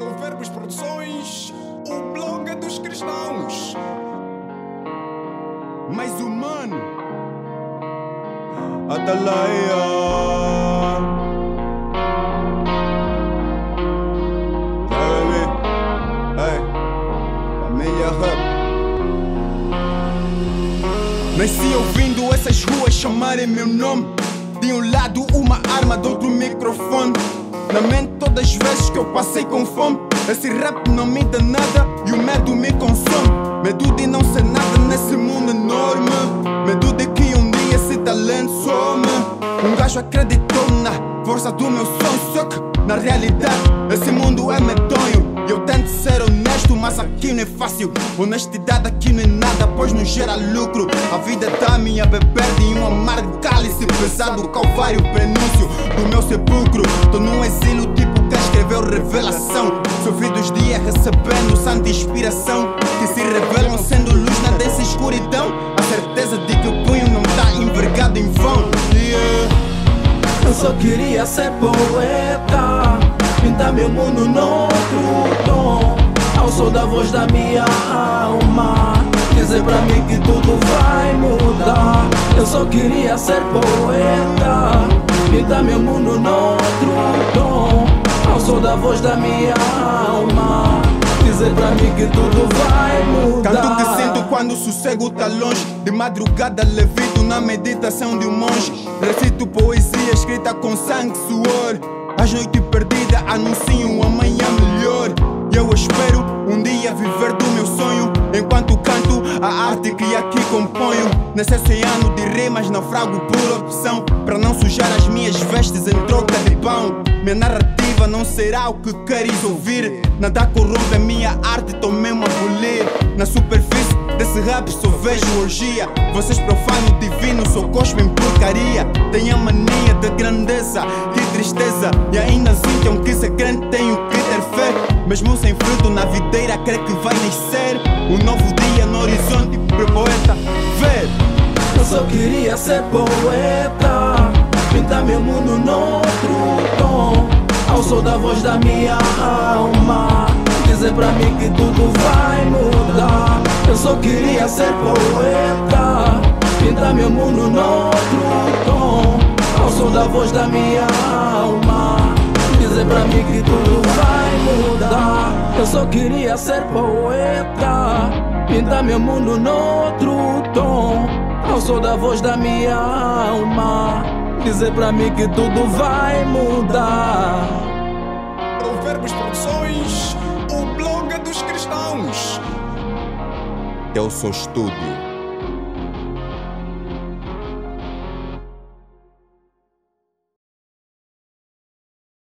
Provérbios Produções, o blog dos cristãos. Mais humano, Atalaia. Nasci ouvindo essas ruas chamarem meu nome. De um lado uma arma, do outro microfone. Na mente todas as vezes que eu passei com fome. Esse rap não me dá nada e o medo me consome. Medo de não ser nada nesse mundo enorme. Medo de que um dia esse talento some. Um gajo acreditou na força do meu sonho. Só que na realidade esse mundo é medonho. E eu tento ser mas aqui não é fácil. Honestidade aqui não é nada, pois não gera lucro. A vida dá-me a beber de um amargo cálice pesado, calvário prenúncio do meu sepulcro. Tô num exílio tipo que escreveu revelação. Sofri dos dias recebendo santa inspiração. Que se revelam sendo luz na densa escuridão. A certeza de que o punho não tá envergado em vão. Yeah. Eu só queria ser poeta Pintar meu mundo noutro tom Ao som da voz da minha alma. Dizer pra mim que tudo vai mudar. Eu só queria ser poeta. Pintar meu mundo noutro tom. Ao som da voz da minha alma. Dizer pra mim que tudo vai mudar. Canto que sinto quando o sossego tá longe. De madrugada levito na meditação de um monge. Recito poesia escrita com sangue e suor. As noites perdidas anunciam amanhã melhor E eu espero um dia viver do meu sonho. Enquanto canto a arte que aqui componho. Nesse oceano de rimas naufrago por opção. Para não sujar as minhas vestes em troca de pão. Minha narrativa não será o que queres ouvir. Nada corrompe a minha arte, tô mesmo a abolir Na superfície desse rap só vejo orgia. Vocês profanam o divino, só cospem porcaria. Tem a mania de grandeza e tristeza. E ainda assim tem que ser crente, tenho que ter fé Mesmo sem fruto na videira, crê que vai nascer Um novo dia no horizonte pro poeta. Ver. Eu só queria ser poeta. Pintar meu mundo noutro tom. Ao som da voz da minha alma. Dizer pra mim que tudo vai mudar. Eu só queria ser poeta. Pintar meu mundo noutro tom. Ao som da voz da minha alma. Dizer pra mim que tudo vai Eu só queria ser poeta. Pintar meu mundo noutro tom. Ao som da voz da minha alma. Dizer pra mim que tudo vai mudar. Provérbios Produções, o blog é dos cristãos. Eu sou estúdio.